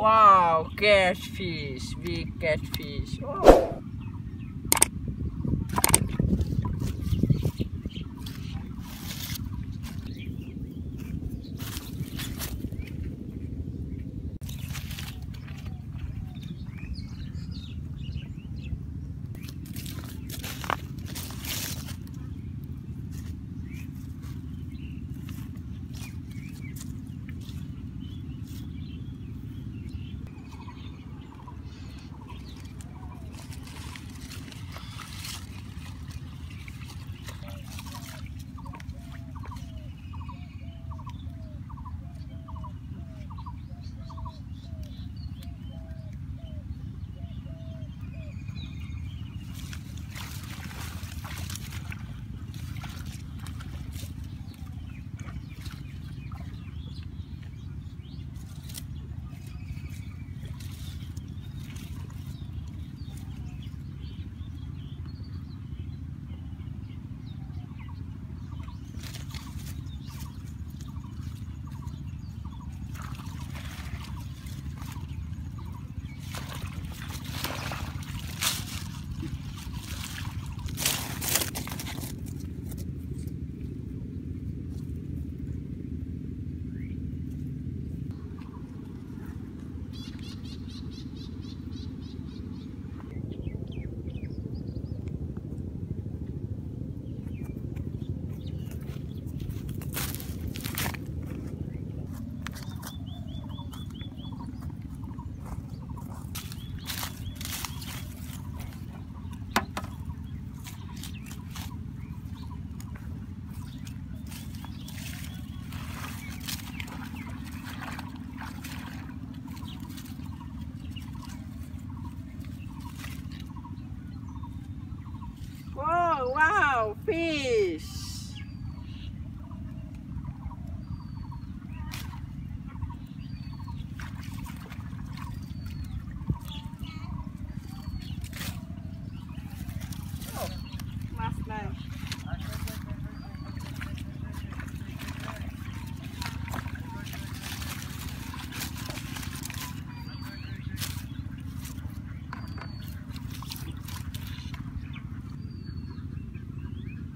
Wow, catfish, big catfish. Oh. Wow, fish.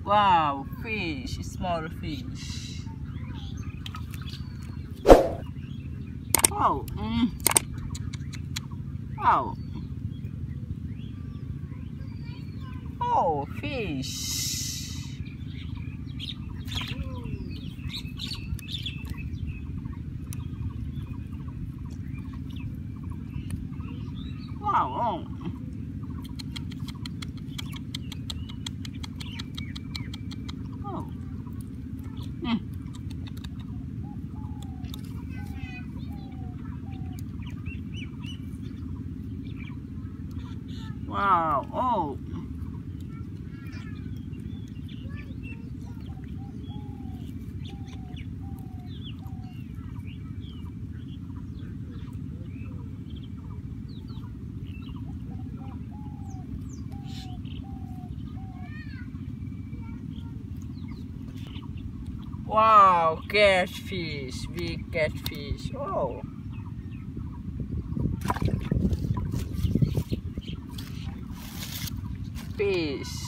Wow, fish, small fish. Wow. Mm. Wow. Oh, fish. Wow. Oh. Oh. Mm. Wow. Oh. Wow, catfish, big catfish. Oh. Fish.